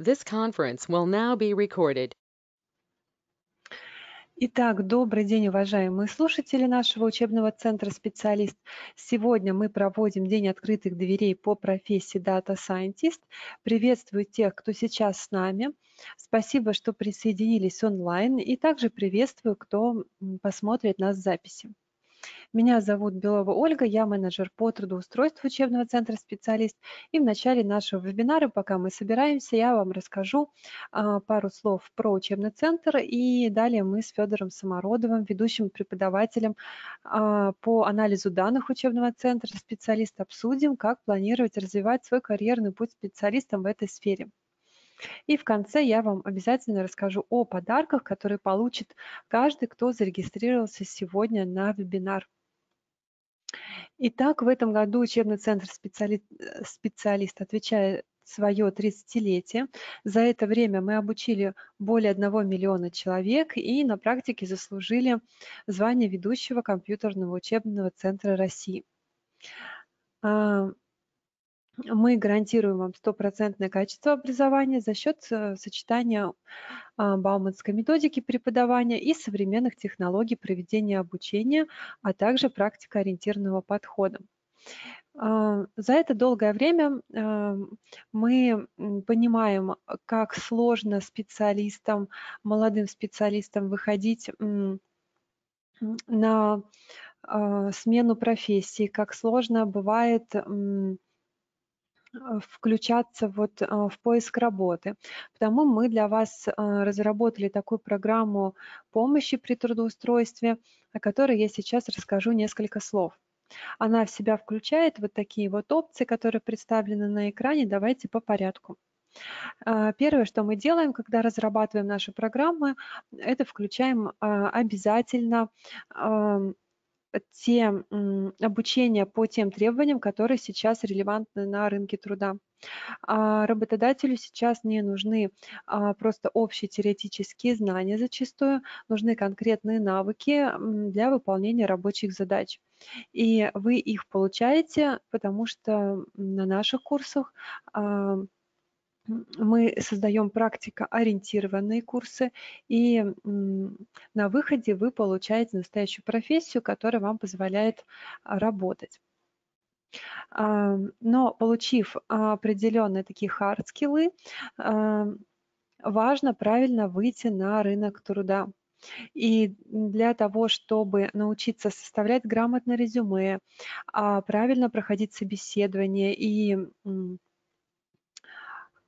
This conference will now be recorded. Итак, добрый день, уважаемые слушатели нашего учебного центра «Специалист». Сегодня мы проводим День открытых дверей по профессии Data Scientist. Приветствую тех, кто сейчас с нами. Спасибо, что присоединились онлайн. И также приветствую, кто посмотрит нас в записи. Меня зовут Белова Ольга, я менеджер по трудоустройству учебного центра «Специалист». И в начале нашего вебинара, пока мы собираемся, я вам расскажу а, пару слов про учебный центр. И далее мы с Федором Самородовым, ведущим преподавателем а, по анализу данных учебного центра «Специалист», обсудим, как планировать развивать свой карьерный путь специалистом в этой сфере. И в конце я вам обязательно расскажу о подарках, которые получит каждый, кто зарегистрировался сегодня на вебинар. Итак, в этом году учебный центр специалист, э, специалист отвечает свое 30-летие. За это время мы обучили более 1 миллиона человек и на практике заслужили звание ведущего компьютерного учебного центра России. Мы гарантируем вам стопроцентное качество образования за счет э, сочетания а, бауманской методики преподавания и современных технологий проведения обучения, а также практикоориентированного подхода. А, за это долгое время а, мы понимаем, как сложно специалистам, молодым специалистам выходить на смену профессии, как сложно бывает включаться вот а, в поиск работы. Потому мы для вас а, разработали такую программу помощи при трудоустройстве, о которой я сейчас расскажу несколько слов. Она в себя включает вот такие вот опции, которые представлены на экране. Давайте по порядку. Первое, что мы делаем, когда разрабатываем наши программы, это включаем обязательно те обучения по тем требованиям, которые сейчас релевантны на рынке труда. А работодателю сейчас не нужны а, просто общие теоретические знания зачастую, нужны конкретные навыки для выполнения рабочих задач. И вы их получаете, потому что на наших курсах а, мы создаем практикоориентированные курсы, и на выходе вы получаете настоящую профессию, которая вам позволяет а, работать. А, но получив определенные такие хард-скиллы, а, важно правильно выйти на рынок труда. И для того, чтобы научиться составлять грамотное резюме, правильно проходить собеседование и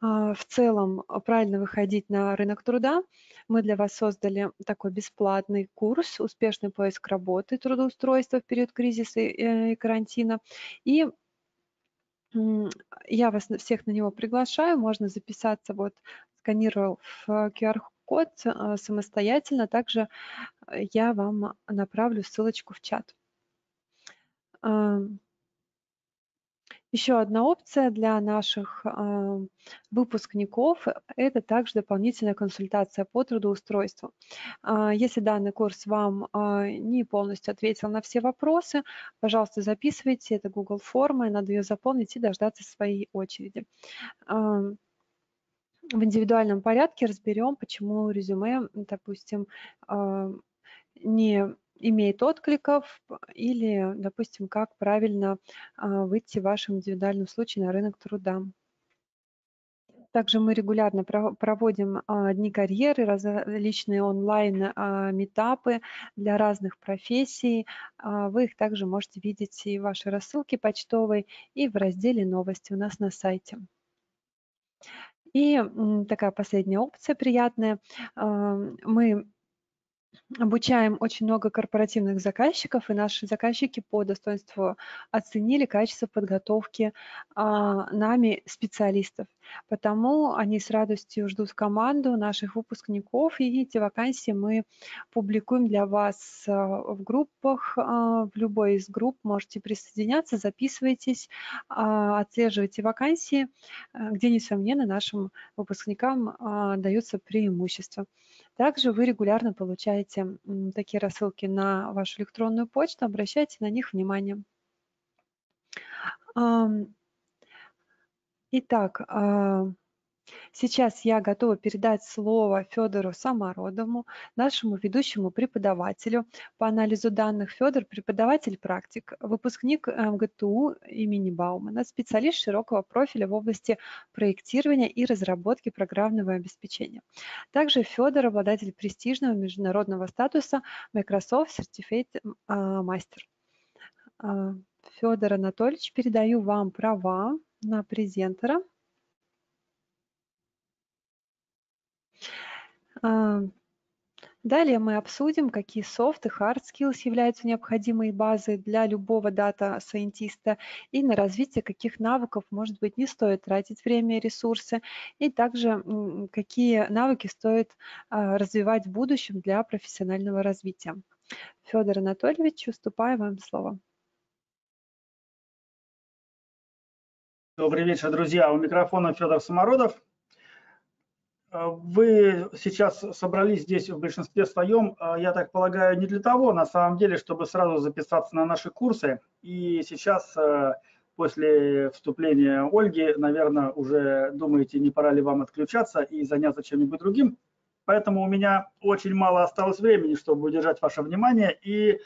в целом а, правильно выходить на рынок труда, мы для вас создали такой бесплатный курс «Успешный поиск работы, трудоустройства в период кризиса и карантина». И я вас всех на него приглашаю, можно записаться, вот сканировав QR-код а, самостоятельно, также я вам направлю ссылочку в чат. Еще одна опция для наших выпускников – это также дополнительная консультация по трудоустройству. А, если данный курс вам а, не полностью ответил на все вопросы, пожалуйста, записывайте, это Google форма, надо ее заполнить и дождаться своей очереди. В индивидуальном порядке разберем, почему резюме, допустим, не имеет откликов или, допустим, как правильно а, выйти в вашем индивидуальном случае на рынок труда. Также мы регулярно проводим а, дни карьеры, различные онлайн-метапы для разных профессий. А, вы их также можете видеть и в вашей рассылке почтовой, и в разделе «Новости» у нас на сайте. И такая последняя опция приятная. Мы обучаем очень много корпоративных заказчиков, и наши заказчики по достоинству оценили качество подготовки а, нами специалистов. Потому они с радостью ждут команду наших выпускников, и эти вакансии мы публикуем для вас а, в группах, а, в любой из групп можете присоединяться, записывайтесь, а, отслеживайте вакансии, где, несомненно, нашим выпускникам даются преимущества. Также вы регулярно получаете такие рассылки на вашу электронную почту, обращайте на них внимание. Итак, а, Сейчас я готова передать слово Федору Самородову, нашему ведущему преподавателю по анализу данных. Федор – преподаватель-практик, выпускник МГТУ имени Баумана, специалист широкого профиля в области проектирования и разработки программного обеспечения. Также Федор – обладатель престижного международного статуса Microsoft Certificate Master. А, Федор Анатольевич, передаю вам права на презентера. А, далее мы обсудим, какие soft и hard skills являются необходимой базой для любого дата-сайентиста и на развитие каких навыков, может быть, не стоит тратить время и ресурсы, и также какие навыки стоит а, развивать в будущем для профессионального развития. Федор Анатольевич, уступаю вам слово. Добрый вечер, друзья. У микрофона Федор Самородов. Э, вы сейчас собрались здесь в большинстве своем, э, я так полагаю, не для того, на самом деле, чтобы сразу записаться на наши курсы. И сейчас, э, после вступления Ольги, наверное, уже думаете, не пора ли вам отключаться и заняться чем-нибудь другим. Поэтому у меня очень мало осталось времени, чтобы удержать ваше внимание и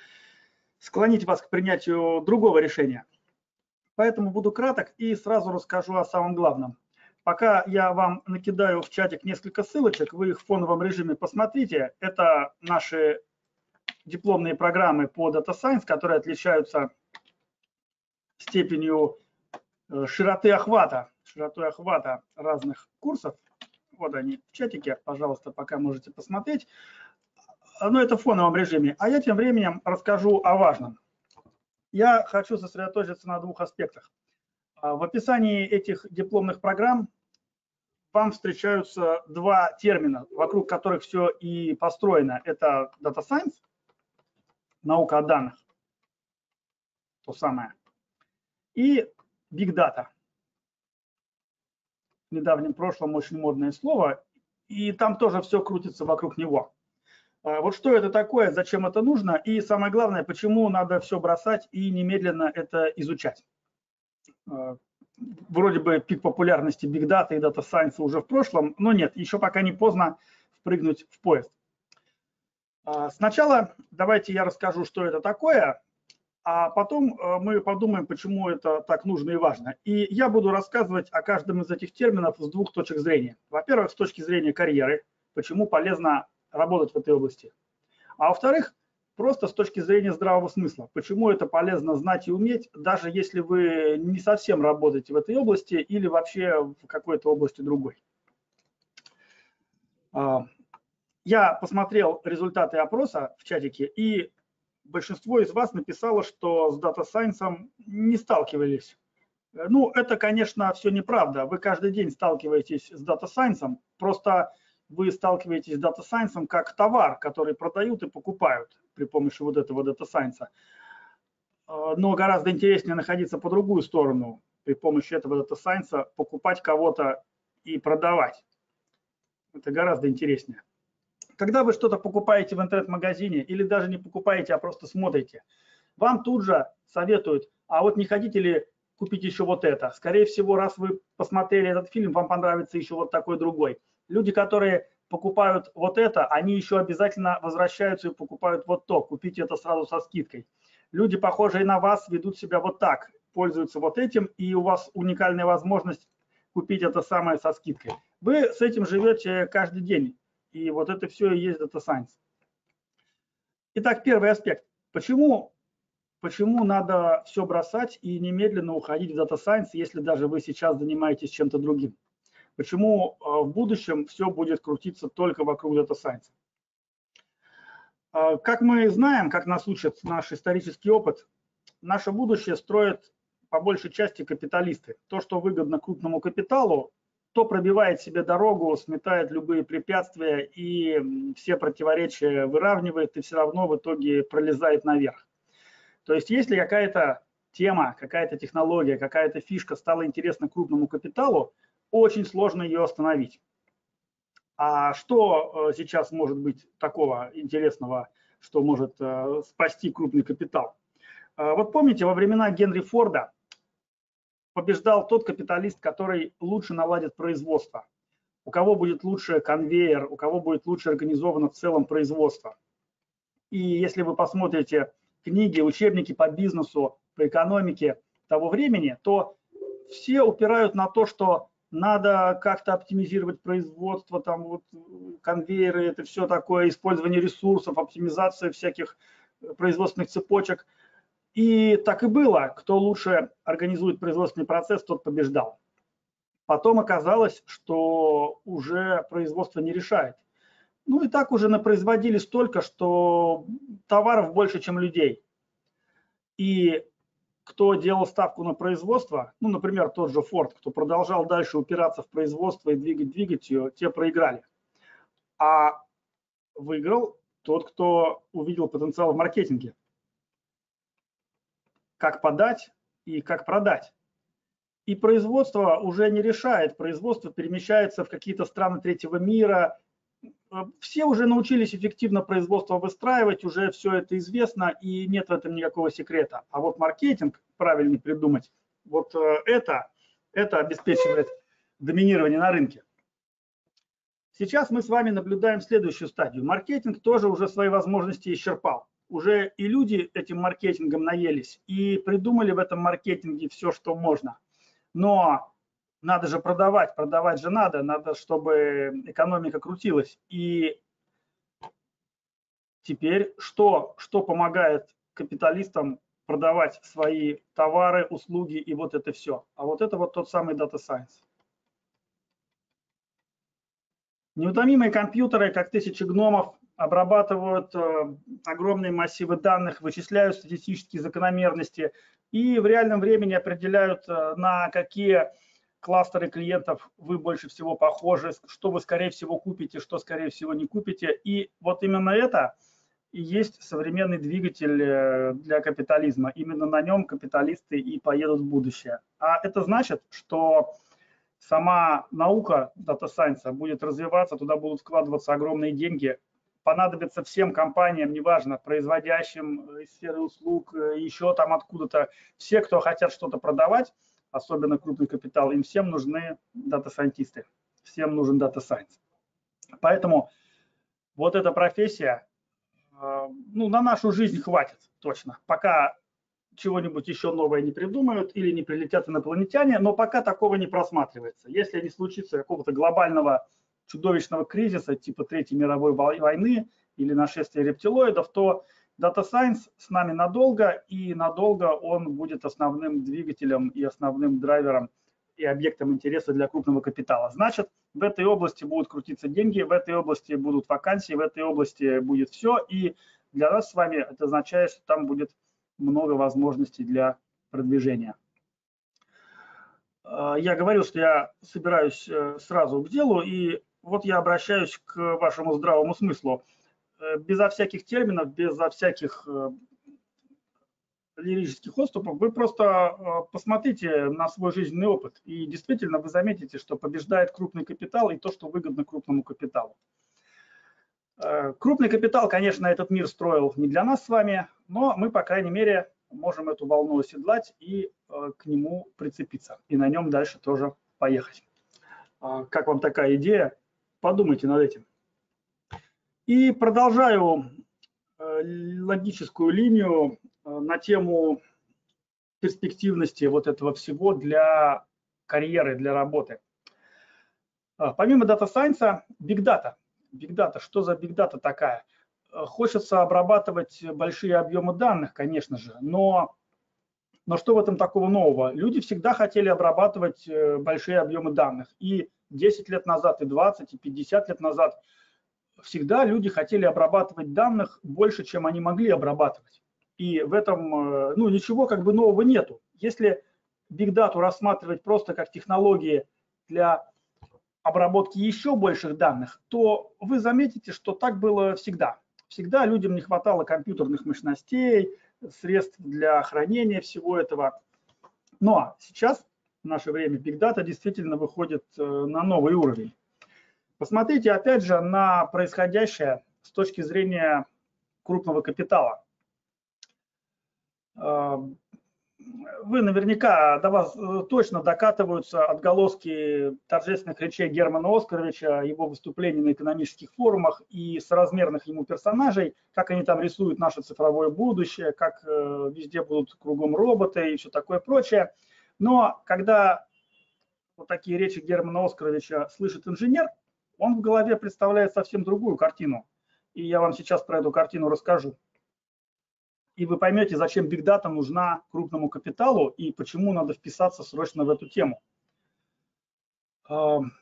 склонить вас к принятию другого решения. Поэтому буду краток и сразу расскажу о самом главном – Пока я вам накидаю в чатик несколько ссылочек, вы их в фоновом режиме посмотрите. Это наши дипломные программы по Data Science, которые отличаются степенью э, широты охвата, широтой охвата разных курсов. Вот они в чатике, пожалуйста, пока можете посмотреть. Но это в фоновом режиме. А я тем временем расскажу о важном. Я хочу сосредоточиться на двух аспектах. А, в описании этих дипломных программ вам встречаются два термина, вокруг которых все и построено. Это Data Science, наука о данных, то самое, и Big Data. В недавнем прошлом очень модное слово, и там тоже все крутится вокруг него. А, вот что это такое, зачем это нужно, и самое главное, почему надо все бросать и немедленно это изучать. А, вроде бы пик популярности Big Data и Data Science уже в прошлом, но нет, еще пока не поздно впрыгнуть в поезд. А, сначала давайте я расскажу, что это такое, а потом мы подумаем, почему это так нужно и важно. И я буду рассказывать о каждом из этих терминов с двух точек зрения. Во-первых, с точки зрения карьеры, почему полезно работать в этой области. А во-вторых, просто с точки зрения здравого смысла. Почему это полезно знать и уметь, даже если вы не совсем работаете в этой области или вообще в какой-то области другой. А, я посмотрел результаты опроса в чатике, и большинство из вас написало, что с Data Science не сталкивались. Ну, это, конечно, все неправда. Вы каждый день сталкиваетесь с Data Science, просто вы сталкиваетесь с Data Science как товар, который продают и покупают при помощи вот этого Data Science. А, но гораздо интереснее находиться по другую сторону, при помощи этого Data Science покупать кого-то и продавать. Это гораздо интереснее. Когда вы что-то покупаете в интернет-магазине или даже не покупаете, а просто смотрите, вам тут же советуют, а вот не хотите ли купить еще вот это. Скорее всего, раз вы посмотрели этот фильм, вам понравится еще вот такой другой люди, которые покупают вот это, они еще обязательно возвращаются и покупают вот то, купите это сразу со скидкой. Люди, похожие на вас, ведут себя вот так, пользуются вот этим, и у вас уникальная возможность купить это самое со скидкой. Вы с этим живете каждый день, и вот это все и есть Data Science. Итак, первый аспект. Почему, почему надо все бросать и немедленно уходить в Data Science, если даже вы сейчас занимаетесь чем-то другим? Почему а, в будущем все будет крутиться только вокруг Data Science? А, как мы знаем, как нас учат наш исторический опыт, наше будущее строят по большей части капиталисты. То, что выгодно крупному капиталу, то пробивает себе дорогу, сметает любые препятствия и все противоречия выравнивает и все равно в итоге пролезает наверх. То есть если какая-то тема, какая-то технология, какая-то фишка стала интересна крупному капиталу, очень сложно ее остановить. А что э, сейчас может быть такого интересного, что может э, спасти крупный капитал? Э, вот помните, во времена Генри Форда побеждал тот капиталист, который лучше наладит производство. у кого будет лучше конвейер, у кого будет лучше организовано в целом производство. И если вы посмотрите книги, учебники по бизнесу, по экономике того времени, то все упирают на то, что надо как-то оптимизировать производство, там вот конвейеры, это все такое, использование ресурсов, оптимизация всяких производственных цепочек. И так и было. Кто лучше организует производственный процесс, тот побеждал. Потом оказалось, что уже производство не решает. Ну и так уже напроизводили столько, что товаров больше, чем людей. И кто делал ставку на производство, ну, например, тот же Ford, кто продолжал дальше упираться в производство и двигать двигатель, те проиграли. А выиграл тот, кто увидел потенциал в маркетинге. Как подать и как продать. И производство уже не решает, производство перемещается в какие-то страны третьего мира. Все уже научились эффективно производство выстраивать, уже все это известно и нет в этом никакого секрета. А вот маркетинг правильно придумать, вот э, это, это обеспечивает доминирование на рынке. Сейчас мы с вами наблюдаем следующую стадию. Маркетинг тоже уже свои возможности исчерпал. Уже и люди этим маркетингом наелись, и придумали в этом маркетинге все, что можно – но надо же продавать, продавать же надо, надо, чтобы экономика крутилась. И теперь что, что помогает капиталистам продавать свои товары, услуги и вот это все? А вот это вот тот самый Data Science. Неутомимые компьютеры, как тысячи гномов, обрабатывают э, огромные массивы данных, вычисляют статистические закономерности, и в реальном времени определяют, э, на какие кластеры клиентов вы больше всего похожи, что вы, скорее всего, купите, что, скорее всего, не купите. И вот именно это и есть современный двигатель э, для капитализма. Именно на нем капиталисты и поедут в будущее. А это значит, что сама наука Data Science будет развиваться, туда будут вкладываться огромные деньги, понадобится всем компаниям, неважно, производящим э, из сферы услуг, э, еще там откуда-то, все, кто хотят что-то продавать, особенно крупный капитал, им всем нужны дата-сайентисты, всем нужен data science. Поэтому вот эта профессия, э, ну, на нашу жизнь хватит точно, пока чего-нибудь еще новое не придумают или не прилетят инопланетяне, но пока такого не просматривается. Если не случится какого-то глобального чудовищного кризиса типа Третьей мировой войны или нашествия рептилоидов, то Data Science с нами надолго, и надолго он будет основным двигателем и основным драйвером и объектом интереса для крупного капитала. Значит, в этой области будут крутиться деньги, в этой области будут вакансии, в этой области будет все, и для нас с вами это означает, что там будет много возможностей для продвижения. А, я говорил, что я собираюсь э, сразу к делу, и вот я обращаюсь к вашему здравому смыслу. Э, безо всяких терминов, безо всяких э, лирических отступов, вы просто э, посмотрите на свой жизненный опыт, и действительно вы заметите, что побеждает крупный капитал и то, что выгодно крупному капиталу. Крупный капитал, конечно, этот мир строил не для нас с вами, но мы, по крайней мере, можем эту волну оседлать и к нему прицепиться, и на нем дальше тоже поехать. Как вам такая идея? Подумайте над этим. И продолжаю э, логическую линию э, на тему перспективности вот этого всего для карьеры, для работы. А, помимо Data. Big Data, что за Data такая? Э, хочется обрабатывать большие объемы данных, конечно же, но, но что в этом такого нового? Люди всегда хотели обрабатывать большие объемы данных. И 10 лет назад, и 20, и 50 лет назад, всегда люди хотели обрабатывать данных больше, чем они могли обрабатывать. И в этом э, ну, ничего как бы нового нету. Если Big Data рассматривать просто как технологии для обработки еще больших данных, то вы заметите, что так было всегда. Всегда людям не хватало компьютерных мощностей, средств для хранения всего этого. Но сейчас в наше время Big Data действительно выходит э, на новый уровень. Посмотрите опять же на происходящее с точки зрения крупного капитала. Э, вы наверняка до вас э, точно докатываются отголоски торжественных речей Германа Оскаровича, его выступлений на экономических форумах и соразмерных ему персонажей, как они там рисуют наше цифровое будущее, как э, везде будут кругом роботы и все такое прочее. Но когда вот такие речи Германа Оскаровича слышит инженер, он в голове представляет совсем другую картину. И я вам сейчас про эту картину расскажу и вы поймете, зачем Big Data нужна крупному капиталу и почему надо вписаться срочно в эту тему. Возьмем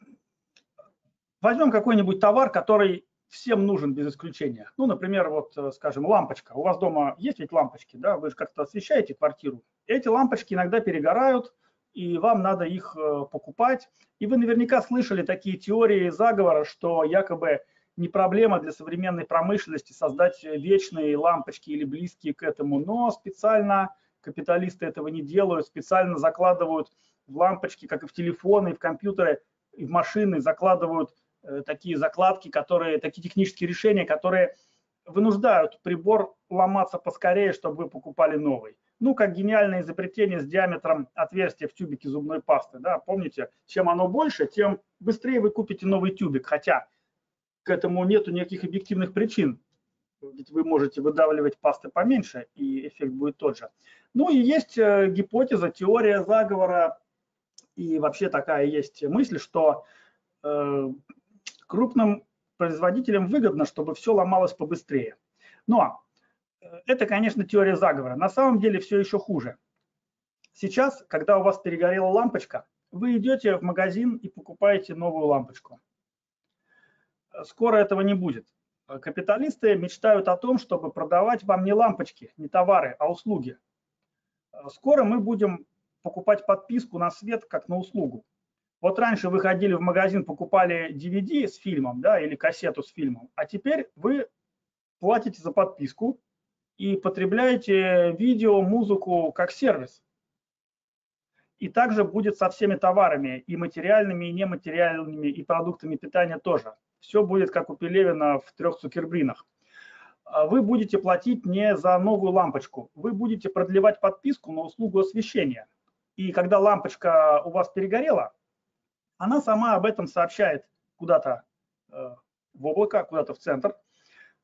какой-нибудь товар, который всем нужен без исключения. Ну, например, вот, э, скажем, лампочка. У вас дома есть ведь лампочки, да? Вы же как-то освещаете квартиру. Эти лампочки иногда перегорают, и вам надо их э, покупать. И вы наверняка слышали такие теории заговора, что якобы не проблема для современной промышленности создать вечные лампочки или близкие к этому, но специально капиталисты этого не делают, специально закладывают в лампочки, как и в телефоны, и в компьютеры, и в машины, закладывают э, такие закладки, которые, такие технические решения, которые вынуждают прибор ломаться поскорее, чтобы вы покупали новый. Ну, как гениальное изобретение с диаметром отверстия в тюбике зубной пасты. Да? Помните, чем оно больше, тем быстрее вы купите новый тюбик. Хотя к этому нету никаких объективных причин. Ведь вы можете выдавливать пасты поменьше, и эффект будет тот же. Ну и есть э, гипотеза, теория заговора, и вообще такая есть мысль, что э, крупным производителям выгодно, чтобы все ломалось побыстрее. Но это, конечно, теория заговора. На самом деле все еще хуже. Сейчас, когда у вас перегорела лампочка, вы идете в магазин и покупаете новую лампочку скоро этого не будет. Капиталисты мечтают о том, чтобы продавать вам не лампочки, не товары, а услуги. Скоро мы будем покупать подписку на свет, как на услугу. Вот раньше вы ходили в магазин, покупали DVD с фильмом, да, или кассету с фильмом, а теперь вы платите за подписку и потребляете видео, музыку как сервис. И также будет со всеми товарами, и материальными, и нематериальными, и продуктами питания тоже все будет как у Пелевина в трех цукербринах. А вы будете платить не за новую лампочку, вы будете продлевать подписку на услугу освещения. И когда лампочка у вас перегорела, она сама об этом сообщает куда-то э, в облако, куда-то в центр,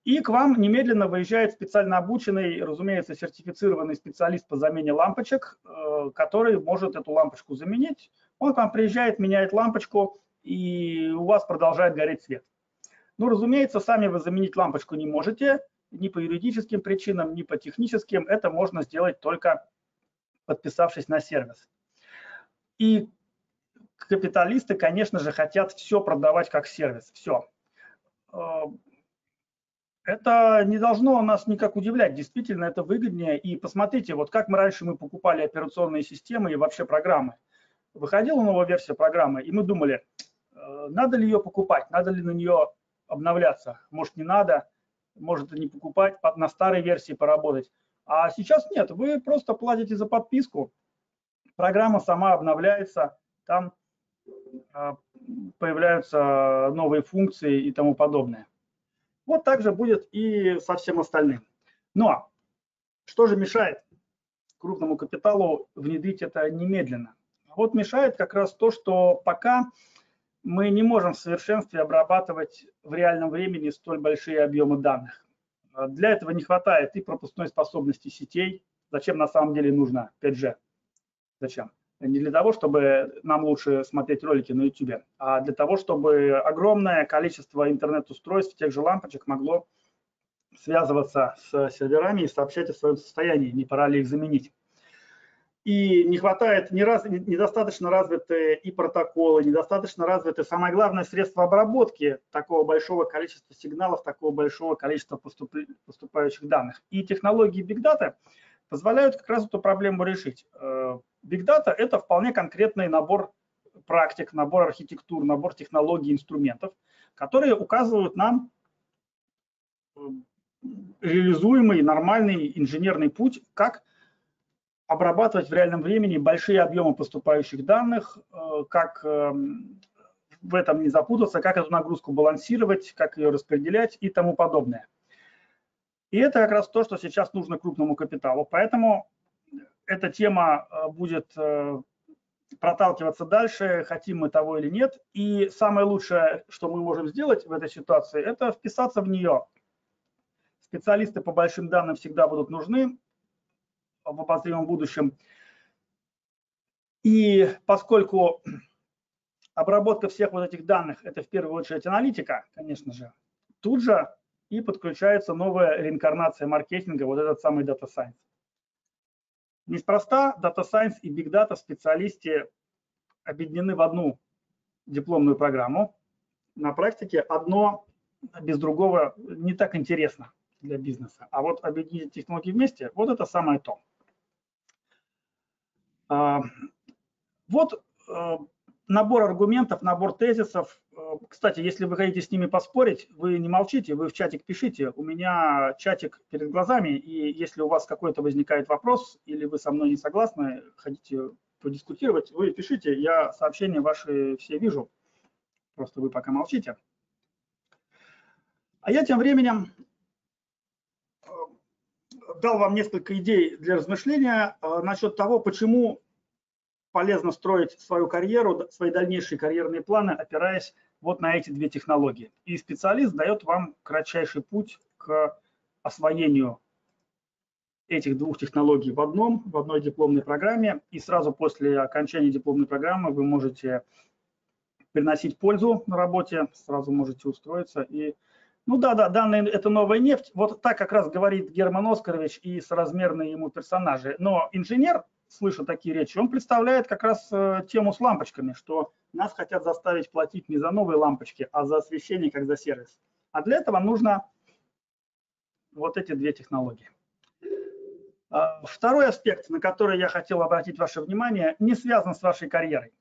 и к вам немедленно выезжает специально обученный, разумеется, сертифицированный специалист по замене лампочек, э, который может эту лампочку заменить. Он к вам приезжает, меняет лампочку, и у вас продолжает гореть свет. Ну, разумеется, сами вы заменить лампочку не можете, ни по юридическим причинам, ни по техническим. Это можно сделать только подписавшись на сервис. И капиталисты, конечно же, хотят все продавать как сервис, все. Э, это не должно нас никак удивлять, действительно это выгоднее. И посмотрите, вот как мы раньше мы покупали операционные системы и вообще программы. Выходила новая версия программы, и мы думали, э, надо ли ее покупать, надо ли на нее обновляться. Может, не надо, может, не покупать, на старой версии поработать. А сейчас нет, вы просто платите за подписку, программа сама обновляется, там а, появляются новые функции и тому подобное. Вот так же будет и со всем остальным. Но что же мешает крупному капиталу внедрить это немедленно? Вот мешает как раз то, что пока мы не можем в совершенстве обрабатывать в реальном времени столь большие объемы данных. Для этого не хватает и пропускной способности сетей. Зачем на самом деле нужно 5G? Зачем? Не для того, чтобы нам лучше смотреть ролики на YouTube, а для того, чтобы огромное количество интернет-устройств, тех же лампочек могло связываться с серверами и сообщать о своем состоянии, не пора ли их заменить и не хватает, не раз, недостаточно развиты и протоколы, недостаточно развиты, самое главное, средства обработки такого большого количества сигналов, такого большого количества поступ, поступающих данных. И технологии Big Data позволяют как раз эту проблему решить. Э, Big Data – это вполне конкретный набор практик, набор архитектур, набор технологий, инструментов, которые указывают нам э, реализуемый нормальный инженерный путь, как обрабатывать в реальном времени большие объемы поступающих данных, э, как в этом не запутаться, как эту нагрузку балансировать, как ее распределять и тому подобное. И это как раз то, что сейчас нужно крупному капиталу. Поэтому эта тема будет проталкиваться дальше, хотим мы того или нет. И самое лучшее, что мы можем сделать в этой ситуации, это вписаться в нее. Специалисты по большим данным всегда будут нужны в обозримом будущем. И поскольку обработка всех вот этих данных – это в первую очередь аналитика, конечно же, тут же и подключается новая реинкарнация маркетинга, вот этот самый Data Science. Неспроста Data Science и Big Data специалисты объединены в одну дипломную программу. На практике одно без другого не так интересно для бизнеса. А вот объединить технологии вместе, вот это самое то. А, вот э, набор аргументов, набор тезисов. Э, кстати, если вы хотите с ними поспорить, вы не молчите, вы в чатик пишите. У меня чатик перед глазами, и если у вас какой-то возникает вопрос, или вы со мной не согласны, хотите подискутировать, вы пишите, я сообщения ваши все вижу. Просто вы пока молчите. А я тем временем э, дал вам несколько идей для размышления э, насчет того, почему полезно строить свою карьеру, свои дальнейшие карьерные планы, опираясь вот на эти две технологии. И специалист дает вам кратчайший путь к освоению этих двух технологий в одном, в одной дипломной программе. И сразу после окончания дипломной программы вы можете приносить пользу на работе, сразу можете устроиться. И, ну да, да, данные – это новая нефть. Вот так как раз говорит Герман Оскарович и соразмерные ему персонажи. Но инженер слыша такие речи, он представляет как раз э, тему с лампочками, что нас хотят заставить платить не за новые лампочки, а за освещение, как за сервис. А для этого нужно вот эти две технологии. А, второй аспект, на который я хотел обратить ваше внимание, не связан с вашей карьерой.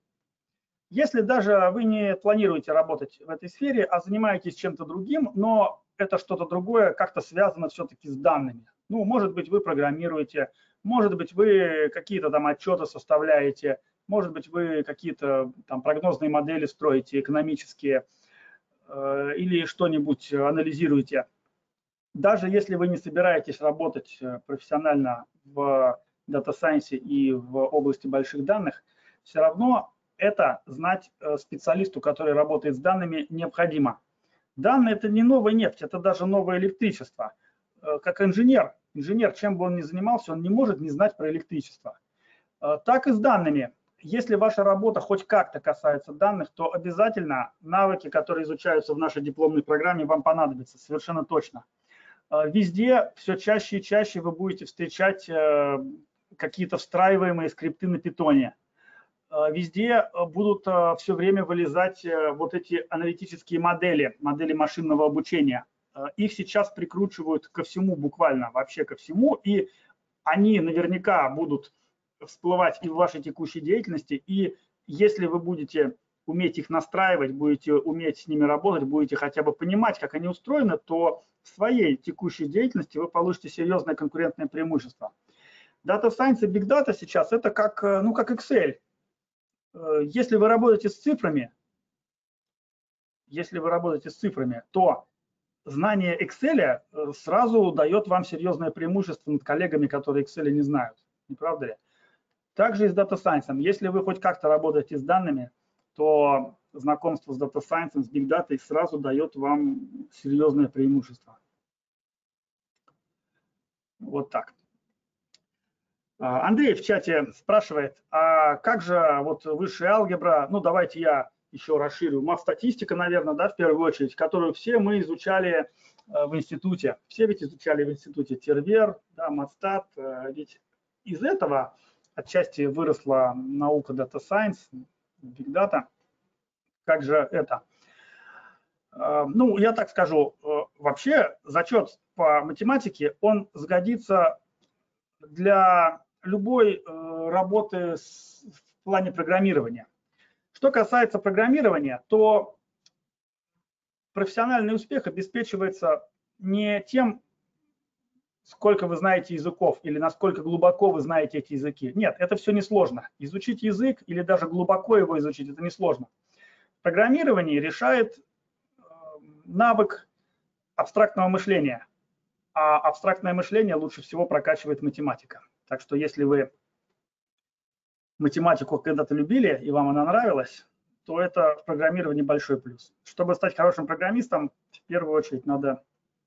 Если даже вы не планируете работать в этой сфере, а занимаетесь чем-то другим, но это что-то другое как-то связано все-таки с данными. Ну, может быть, вы программируете, может быть, вы какие-то там отчеты составляете, может быть, вы какие-то там прогнозные модели строите, экономические, э, или что-нибудь анализируете. Даже если вы не собираетесь работать э, профессионально в Data Science и в области больших данных, все равно это знать э, специалисту, который работает с данными, необходимо. Данные – это не новая нефть, это даже новое электричество. Как инженер инженер, чем бы он ни занимался, он не может не знать про электричество. Э, так и с данными. Если ваша работа хоть как-то касается данных, то обязательно навыки, которые изучаются в нашей дипломной программе, вам понадобятся, совершенно точно. Э, везде все чаще и чаще вы будете встречать э, какие-то встраиваемые скрипты на питоне. Везде будут все время вылезать вот эти аналитические модели, модели машинного обучения – их сейчас прикручивают ко всему, буквально вообще ко всему, и они наверняка будут всплывать и в вашей текущей деятельности, и если вы будете уметь их настраивать, будете уметь с ними работать, будете хотя бы понимать, как они устроены, то в своей текущей деятельности вы получите серьезное конкурентное преимущество. Data Science и Big Data сейчас это как, э, ну, как Excel. Э, если вы работаете с цифрами, если вы работаете с цифрами, то знание Excel э, сразу дает вам серьезное преимущество над коллегами, которые Excel не знают. Не правда ли? Также и с Data Science. Если вы хоть как-то работаете с данными, то знакомство с Data Science, с Big Data сразу дает вам серьезное преимущество. Вот так. А, Андрей в чате спрашивает, а как же вот высшая алгебра, ну давайте я еще расширю, мат-статистика, наверное, да, в первую очередь, которую все мы изучали э, в институте. Все ведь изучали в институте Тервер, да, Матстат. Э, ведь из этого отчасти выросла наука Data Science, Big Data. Как же это? Э, ну, я так скажу, вообще зачет по математике, он сгодится для любой работы в плане программирования. Что касается программирования, то профессиональный успех обеспечивается не тем, сколько вы знаете языков или насколько глубоко вы знаете эти языки. Нет, это все несложно. Изучить язык или даже глубоко его изучить, это несложно. Программирование решает э, навык абстрактного мышления, а абстрактное мышление лучше всего прокачивает математика. Так что если вы математику когда-то любили и вам она нравилась, то это в программировании большой плюс. Чтобы стать хорошим программистом, в первую очередь надо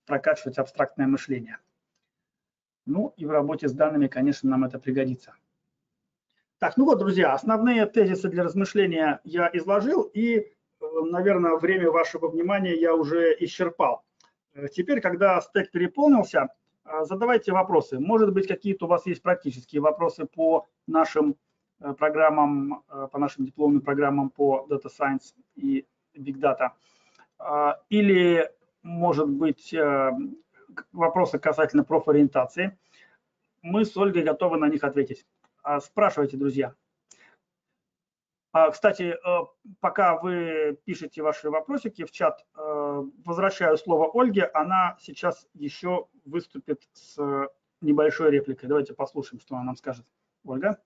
прокачивать абстрактное мышление. Ну и в работе с данными, конечно, нам это пригодится. Так, ну вот, друзья, основные тезисы для размышления я изложил, и, э, наверное, время вашего внимания я уже исчерпал. Э, теперь, когда стек переполнился, э, задавайте вопросы. Может быть, какие-то у вас есть практические вопросы по нашим программам, по нашим дипломным программам по Data Science и Big Data. Или, может быть, вопросы касательно профориентации. Мы с Ольгой готовы на них ответить. А, спрашивайте, друзья. А, кстати, э, пока вы пишете ваши вопросики в чат, э, возвращаю слово Ольге. Она сейчас еще выступит с небольшой репликой. Давайте послушаем, что она нам скажет. Ольга.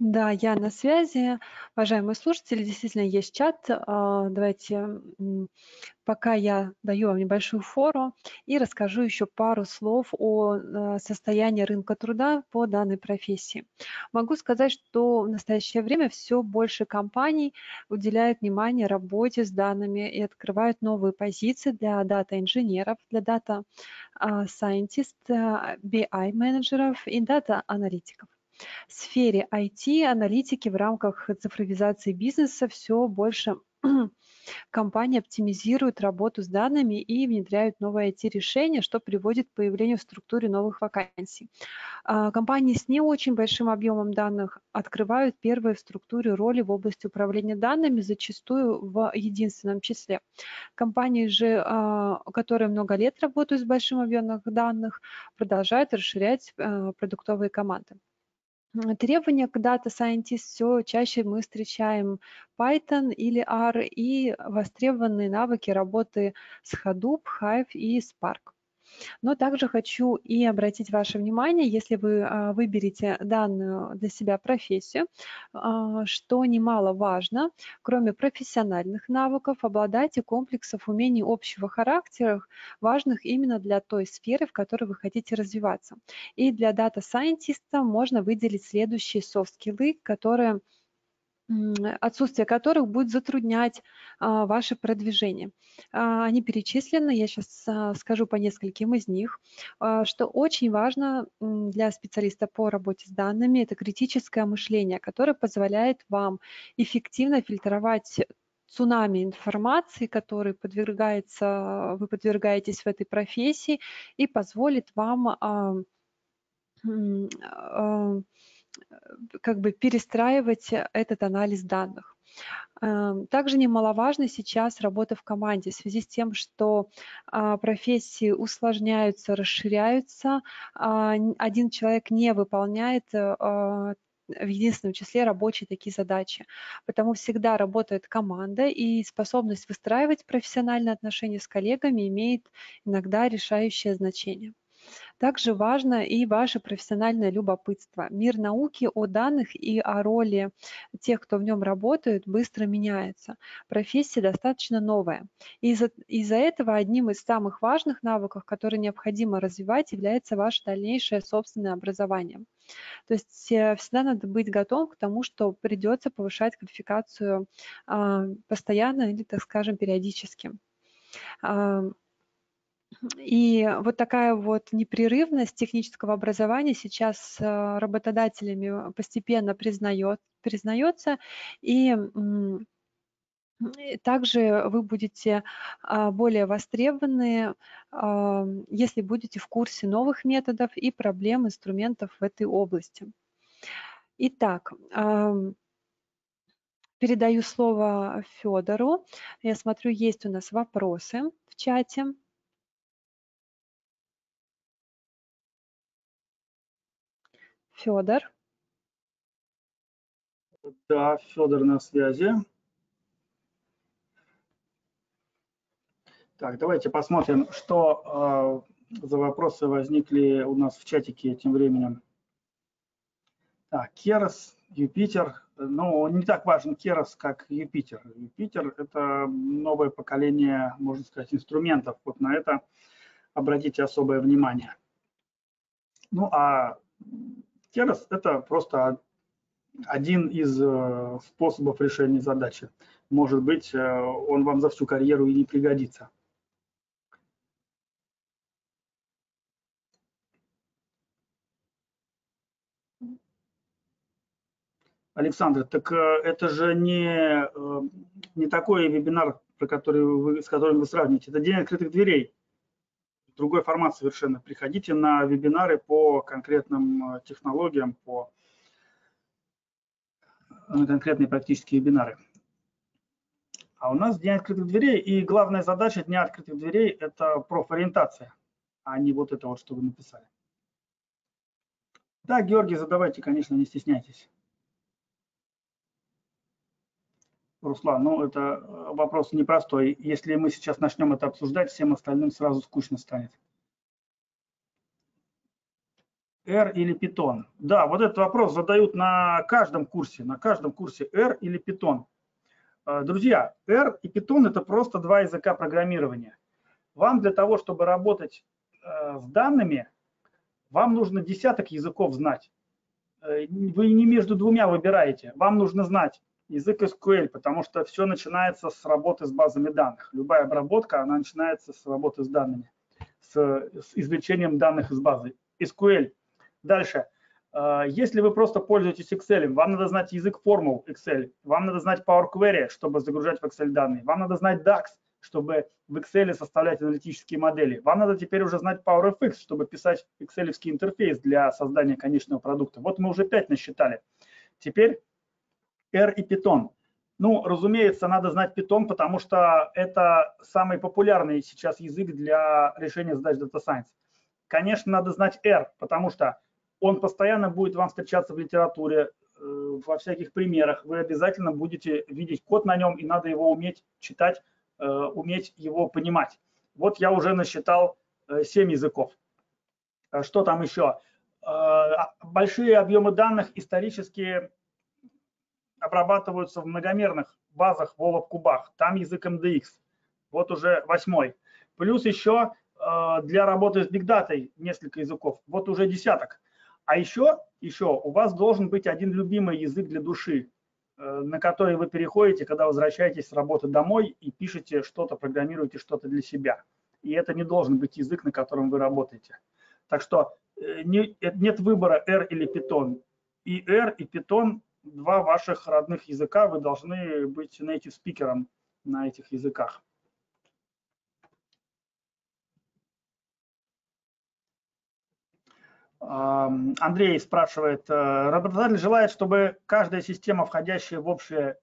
Да, я на связи. Уважаемые слушатели, действительно есть чат. А, давайте, пока я даю вам небольшую фору и расскажу еще пару слов о а, состоянии рынка труда по данной профессии. Могу сказать, что в настоящее время все больше компаний уделяют внимание работе с данными и открывают новые позиции для дата-инженеров, для дата-сайентист, BI-менеджеров и дата-аналитиков. Сфере IT, аналитики в рамках цифровизации бизнеса все больше компании оптимизируют работу с данными и внедряют новые IT-решения, что приводит к появлению в структуре новых вакансий. А, компании с не очень большим объемом данных открывают первые в структуре роли в области управления данными, зачастую в единственном числе. Компании же, а, которые много лет работают с большим объемом данных, продолжают расширять а, продуктовые команды. Требования к Data Scientist все чаще мы встречаем Python или R и востребованные навыки работы с Hadoop, Hive и Spark. Но также хочу и обратить ваше внимание, если вы а, выберете данную для себя профессию, а, что немаловажно, кроме профессиональных навыков, обладайте комплексом умений общего характера, важных именно для той сферы, в которой вы хотите развиваться. И для дата-сайентиста можно выделить следующие софт-скиллы, которые отсутствие которых будет затруднять а, ваше продвижение. А, они перечислены, я сейчас а, скажу по нескольким из них. Что очень важно для специалиста по работе с данными, это критическое мышление, которое позволяет вам эффективно фильтровать цунами информации, который подвергается, вы подвергаетесь в этой профессии и позволит вам как бы перестраивать э, этот анализ данных. Эм, также немаловажно сейчас работа в команде в связи с тем, что а, профессии усложняются, расширяются. А, один человек не выполняет э, а, в единственном числе рабочие такие задачи. Потому всегда работает команда, и способность выстраивать профессиональные отношения с коллегами имеет иногда решающее значение. Также важно и ваше профессиональное любопытство. Мир науки о данных и о роли тех, кто в нем работает, быстро меняется. Профессия достаточно новая. Из-за из этого одним из самых важных навыков, которые необходимо развивать, является ваше дальнейшее собственное образование. То есть э, всегда надо быть готовым к тому, что придется повышать квалификацию а, постоянно или, так скажем, периодически. И вот такая вот непрерывность технического образования сейчас э, работодателями постепенно признает, признается. И также вы будете а, более востребованы, а, если будете в курсе новых методов и проблем, инструментов в этой области. Итак, передаю слово Федору. Я смотрю, есть у нас вопросы в чате. Федор. Да, Федор на связи. Так, давайте посмотрим, что э, за вопросы возникли у нас в чатике тем временем. Так, Керос, Юпитер. Ну, не так важен Керос, как Юпитер. Юпитер – это новое поколение, можно сказать, инструментов. Вот на это обратите особое внимание. Ну а Keras – это просто один из э, способов решения задачи. Может быть, э, он вам за всю карьеру и не пригодится. Александр, так э, это же не, не такой вебинар, про который вы, с которым вы сравните. Это день открытых дверей. Другой формат совершенно. Приходите на вебинары по конкретным технологиям, по на конкретные практические вебинары. А у нас День открытых дверей, и главная задача Дня открытых дверей – это профориентация, а не вот это вот, что вы написали. Да, Георгий, задавайте, конечно, не стесняйтесь. Руслан, ну это э, вопрос непростой. Если мы сейчас начнем это обсуждать, всем остальным сразу скучно станет. R или Python? Да, вот этот вопрос задают на каждом курсе, на каждом курсе R или Python. Э, друзья, R и Python это просто два языка программирования. Вам для того, чтобы работать э, с данными, вам нужно десяток языков знать. Вы не между двумя выбираете. Вам нужно знать язык SQL, потому что все начинается с работы с базами данных. Любая обработка, она начинается с работы с данными, с, с извлечением данных из базы. SQL Дальше. А, если вы просто пользуетесь Excel, вам надо знать язык формул Excel, вам надо знать Power Query, чтобы загружать в Excel данные, вам надо знать DAX, чтобы в Excel составлять аналитические модели. Вам надо теперь уже знать PowerFX, чтобы писать excel интерфейс для создания конечного продукта. Вот мы уже 5 насчитали. Теперь R и Python. Ну, разумеется, надо знать Python, потому что это самый популярный сейчас язык для решения задач Data Science. Конечно, надо знать R, потому что он постоянно будет вам встречаться в литературе, э, во всяких примерах. Вы обязательно будете видеть код на нем, и надо его уметь читать, э, уметь его понимать. Вот я уже насчитал 7 э, языков. Что там еще? А, большие объемы данных исторически обрабатываются в многомерных базах в OLAP-кубах. Там язык MDX. Вот уже восьмой. Плюс еще для работы с Big Data несколько языков. Вот уже десяток. А еще, еще у вас должен быть один любимый язык для души, э, на который вы переходите, когда возвращаетесь с работы домой и пишете что-то, программируете что-то для себя. И это не должен быть язык, на котором вы работаете. Так что э, э, нет выбора R или Python. И R, и Python – два ваших родных языка, вы должны быть native спикером на этих языках. Андрей спрашивает, э, работодатель желает, чтобы каждая система, входящая в общее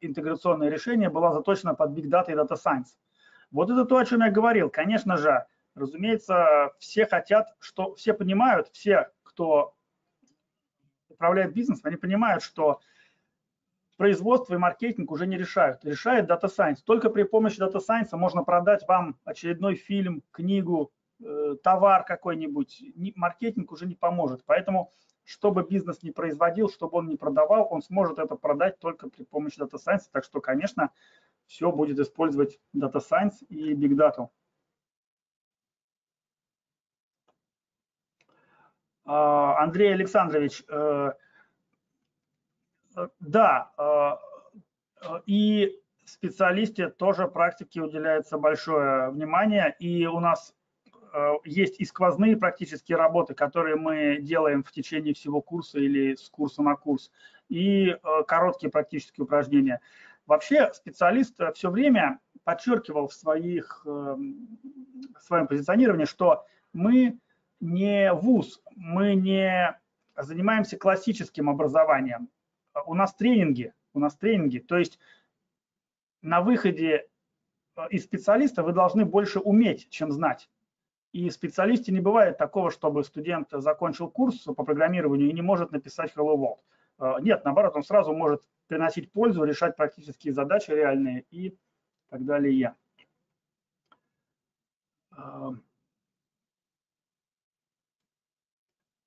интеграционное решение, была заточена под Big Data и Data Science. Вот это то, о чем я говорил. Конечно же, разумеется, все хотят, что все понимают, все, кто управляет бизнесом, они понимают, что производство и маркетинг уже не решают. Решает Data Science. Только при помощи Data Science можно продать вам очередной фильм, книгу, Э, товар какой-нибудь, маркетинг уже не поможет. Поэтому, чтобы бизнес не производил, чтобы он не продавал, он сможет это продать только при помощи Data Science. Так что, конечно, все будет использовать Data Science и Big Data. Андрей Александрович, э, э, да, и специалисте тоже практике уделяется большое внимание, и у нас Э, есть и сквозные практические работы, которые мы делаем в течение всего курса или с курса на курс, и э, короткие практические упражнения. Вообще специалист все время подчеркивал в, своих, эм, в своем позиционировании, что мы не вуз, мы не занимаемся классическим образованием. У нас тренинги, у нас тренинги. То есть на выходе э, из специалиста вы должны больше уметь, чем знать. И в специалисте не бывает такого, чтобы студент закончил курс по программированию и не может написать Hello World. Э, нет, наоборот, он сразу может приносить пользу, решать практические задачи реальные и так далее. Э,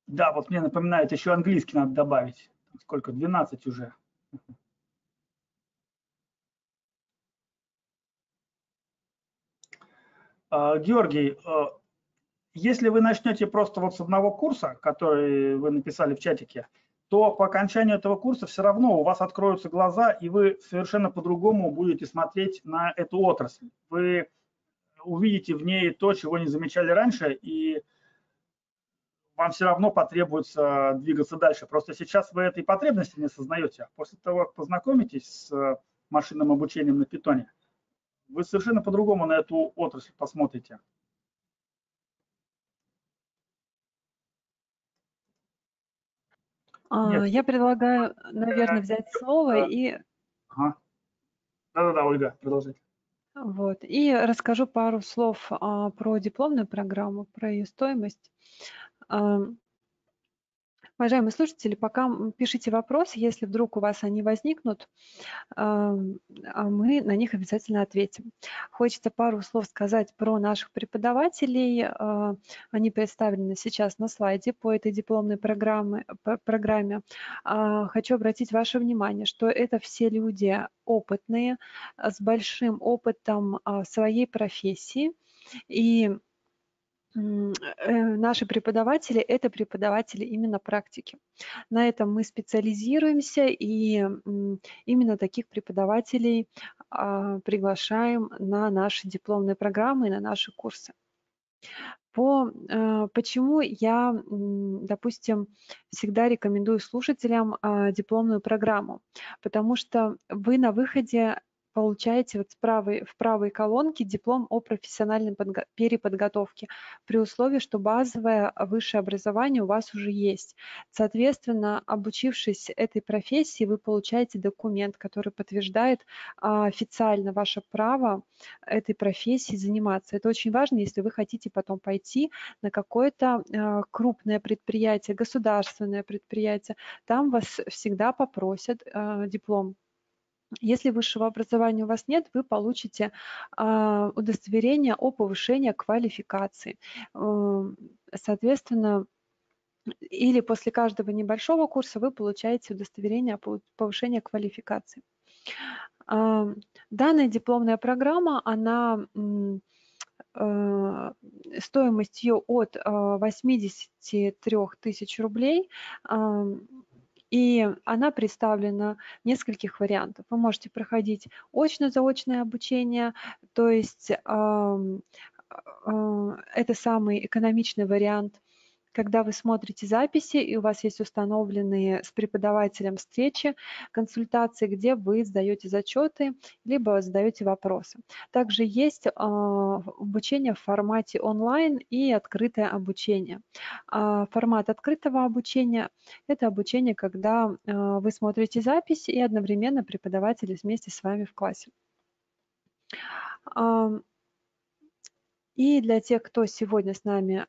да, вот мне напоминает, еще английский надо добавить. Сколько? 12 уже. Э, Георгий, если вы начнете просто вот с одного курса, который вы написали в чатике, то по окончанию этого курса все равно у вас откроются глаза, и вы совершенно по-другому будете смотреть на эту отрасль. Вы увидите в ней то, чего не замечали раньше, и вам все равно потребуется двигаться дальше. Просто сейчас вы этой потребности не сознаете. После того, как познакомитесь с машинным обучением на питоне, вы совершенно по-другому на эту отрасль посмотрите. А, я предлагаю, наверное, взять слово и... Ага. Да-да-да, Ольга, продолжайте. Вот. И расскажу пару слов а, про дипломную программу, про ее стоимость. Уважаемые слушатели, пока пишите вопросы, если вдруг у вас они возникнут, а мы на них обязательно ответим. Хочется пару слов сказать про наших преподавателей. А, они представлены сейчас на слайде по этой дипломной программе. программе. А, хочу обратить ваше внимание, что это все люди опытные, с большим опытом своей профессии. И наши преподаватели – это преподаватели именно практики. На этом мы специализируемся, и именно таких преподавателей а, приглашаем на наши дипломные программы и на наши курсы. По, э, почему я, допустим, всегда рекомендую слушателям а, дипломную программу? Потому что вы на выходе получаете вот с правой, в правой колонке диплом о профессиональной переподготовке при условии, что базовое высшее образование у вас уже есть. Соответственно, обучившись этой профессии, вы получаете документ, который подтверждает а, официально ваше право этой профессии заниматься. Это очень важно, если вы хотите потом пойти на какое-то а, крупное предприятие, государственное предприятие. Там вас всегда попросят а, диплом если высшего образования у вас нет, вы получите а, удостоверение о повышении квалификации. Эм, соответственно, или после каждого небольшого курса вы получаете удостоверение о повышении квалификации. Данная дипломная программа, она э, стоимостью от 83 э, тысяч рублей и она представлена в нескольких вариантах. Вы можете проходить очно-заочное обучение, то есть э, это самый экономичный вариант – когда вы смотрите записи, и у вас есть установленные с преподавателем встречи, консультации, где вы сдаете зачеты, либо задаете вопросы. Также есть а, обучение в формате онлайн и открытое обучение. А, формат открытого обучения – это обучение, когда а, вы смотрите запись и одновременно преподаватель вместе с вами в классе. И для тех, кто сегодня с нами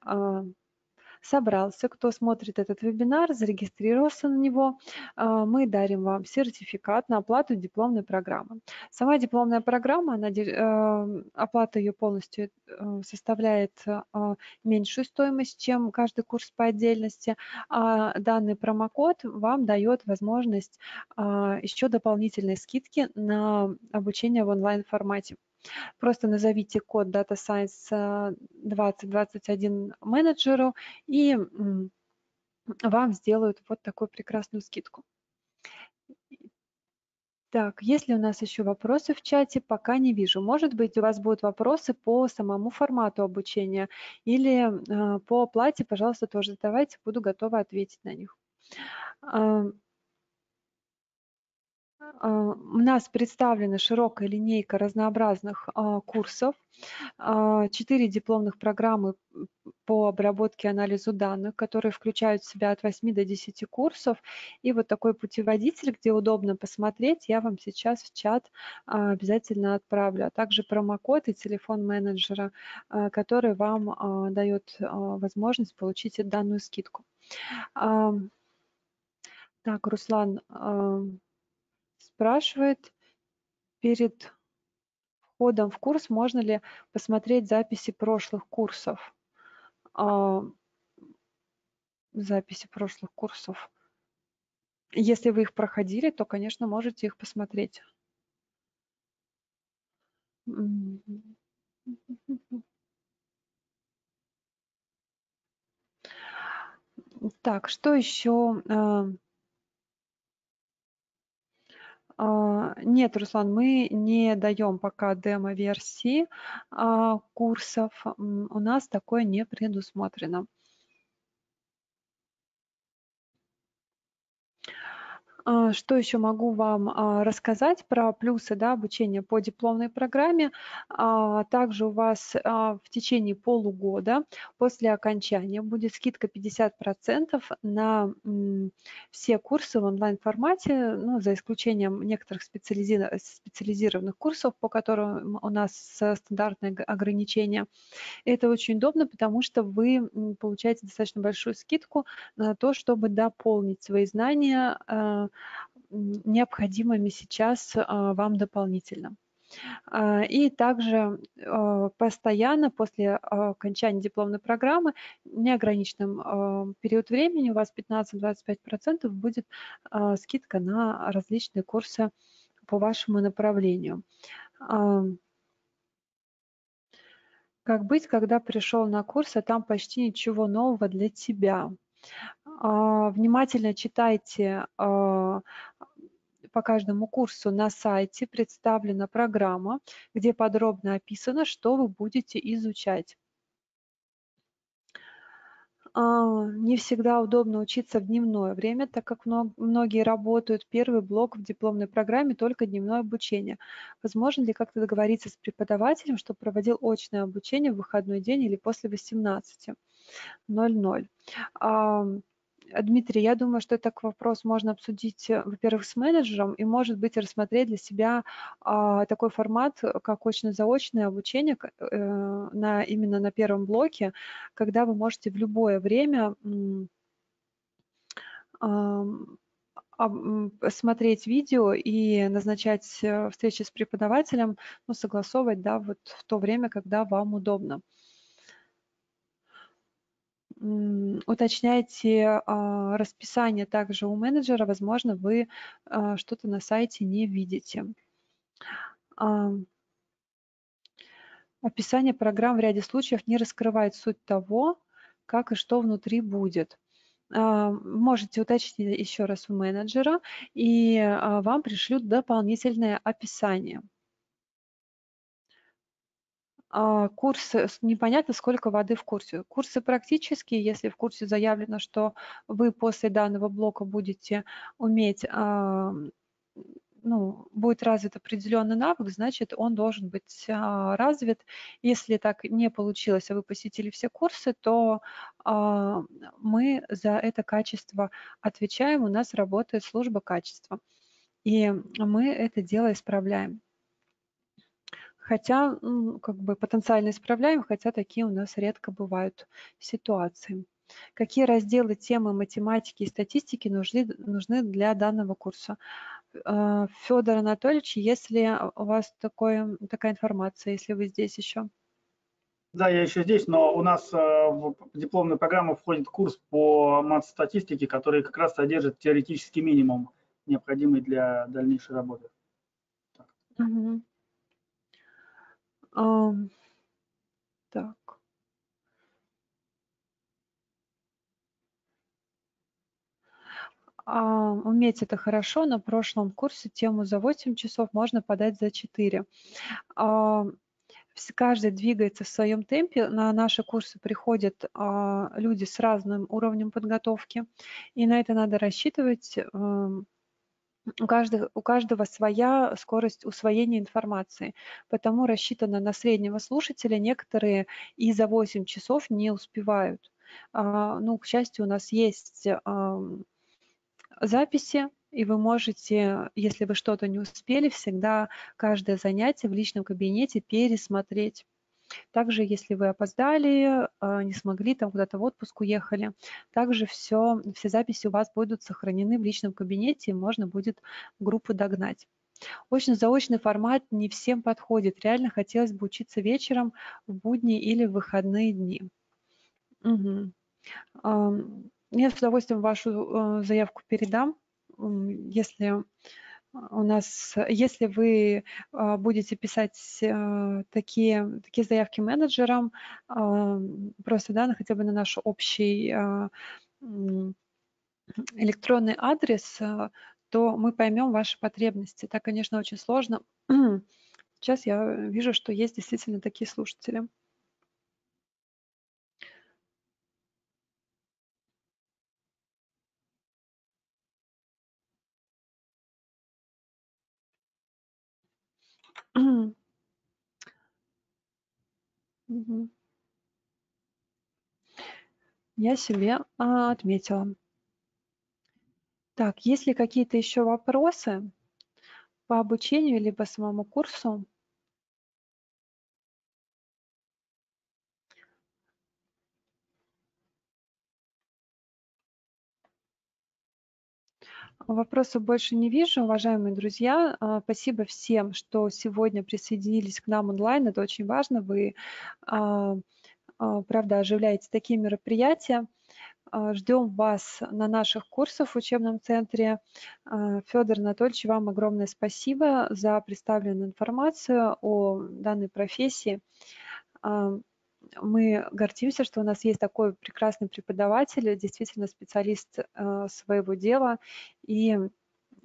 собрался, кто смотрит этот вебинар, зарегистрировался на него, а, мы дарим вам сертификат на оплату дипломной программы. Сама дипломная программа, она, э, оплата ее полностью э, составляет а, меньшую стоимость, чем каждый курс по отдельности, а данный промокод вам дает возможность еще дополнительной скидки на обучение в онлайн формате. Просто назовите код Data Science 2021 менеджеру, и вам сделают вот такую прекрасную скидку. Так, есть ли у нас еще вопросы в чате? Пока не вижу. Может быть, у вас будут вопросы по самому формату обучения или э, по оплате, пожалуйста, тоже задавайте, буду готова ответить на них. А, у нас представлена широкая линейка разнообразных а, курсов, а, четыре дипломных программы по обработке и анализу данных, которые включают в себя от 8 до 10 курсов. И вот такой путеводитель, где удобно посмотреть, я вам сейчас в чат обязательно отправлю, а также промокод и телефон менеджера, который вам дает возможность получить данную скидку. Так, Руслан, спрашивает перед входом в курс, можно ли посмотреть записи прошлых курсов. А, записи прошлых курсов. Если вы их проходили, то, конечно, можете их посмотреть. Так, что еще? А, нет, Руслан, мы не даем пока демо-версии а, курсов. У нас такое не предусмотрено. Что еще могу вам а, рассказать про плюсы да, обучения по дипломной программе? А, также у вас в течение полугода после окончания будет скидка 50% на все курсы в онлайн-формате, ну, за исключением некоторых специализированных курсов, по которым у нас стандартные ограничения. Это очень удобно, потому что вы получаете достаточно большую скидку на то, чтобы дополнить свои знания необходимыми сейчас а, вам дополнительно. А, и также а, постоянно после окончания дипломной программы неограниченным период времени у вас 15-25% будет скидка на различные курсы по вашему направлению. Как быть, когда пришел на курс, а там почти ничего нового для тебя? А, внимательно читайте а, по каждому курсу на сайте представлена программа, где подробно описано, что вы будете изучать. А, не всегда удобно учиться в дневное время, так как многие работают первый блок в дипломной программе только дневное обучение. Возможно ли как-то договориться с преподавателем, чтобы проводил очное обучение в выходной день или после 18.00? Дмитрий, я думаю, что этот вопрос можно обсудить, э, во-первых, с менеджером и, может быть, рассмотреть для себя а, такой формат, как очно-заочное обучение э, на, именно на первом блоке, когда вы можете в любое время смотреть видео и назначать э, встречи с преподавателем, ну, согласовывать, да, вот в то время, когда вам удобно уточняйте а, расписание также у менеджера, возможно, вы а, что-то на сайте не видите. А, описание программ в ряде случаев не раскрывает суть того, как и что внутри будет. Можете уточнить еще раз у менеджера, и вам пришлют дополнительное описание. А, курсы, непонятно, сколько воды в курсе. Курсы практические, если в курсе заявлено, что вы после данного блока будете уметь, а, ну, будет развит определенный навык, значит, он должен быть а, развит. Если так не получилось, а вы посетили все курсы, то мы за это качество отвечаем, у нас работает служба качества. И мы это дело исправляем хотя как бы потенциально исправляем, хотя такие у нас редко бывают ситуации. Какие разделы темы математики и статистики нужны, нужны для данного курса? А, Федор Анатольевич, если у вас такое, такая информация, если вы здесь еще. Да, я еще здесь, но у нас а, в дипломную программу входит курс по мат-статистике, который как раз содержит теоретический минимум, необходимый для дальнейшей работы. Угу. Так. А, уметь это хорошо. На прошлом курсе тему за 8 часов можно подать за 4. А, каждый двигается в своем темпе. На наши курсы приходят а, люди с разным уровнем подготовки, и на это надо рассчитывать у каждого, у каждого своя скорость усвоения информации, потому рассчитано на среднего слушателя. Некоторые и за 8 часов не успевают. А, ну, к счастью, у нас есть записи, и вы можете, если вы что-то не успели, всегда каждое занятие в личном кабинете пересмотреть. Также, если вы опоздали, а, не смогли, там куда-то в отпуск уехали, также все, все записи у вас будут сохранены в личном кабинете, и можно будет группу догнать. Очно-заочный формат не всем подходит. Реально хотелось бы учиться вечером в будни или в выходные дни. Угу. Я с удовольствием вашу э, заявку передам. Если у нас, если вы а, будете писать э, такие, такие заявки менеджерам, а, просто да, хотя бы на наш общий а, электронный адрес, э, то мы поймем ваши потребности. Так, конечно, очень сложно. Сейчас я вижу, что есть действительно такие слушатели. Я себе а, отметила. Так, есть ли какие-то еще вопросы по обучению либо самому курсу? Вопросов больше не вижу, уважаемые друзья. А, Спасибо всем, что сегодня присоединились к нам онлайн. Это очень важно. Вы, а, а, правда, оживляете такие мероприятия. Ждем вас на наших курсах в учебном центре. Федор Анатольевич, вам огромное спасибо за представленную информацию о данной профессии. Мы гордимся, что у нас есть такой прекрасный преподаватель, действительно специалист а, своего дела и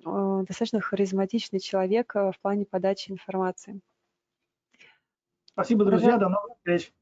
а, достаточно харизматичный человек а, в плане подачи информации. Спасибо, друзья, до новых встреч.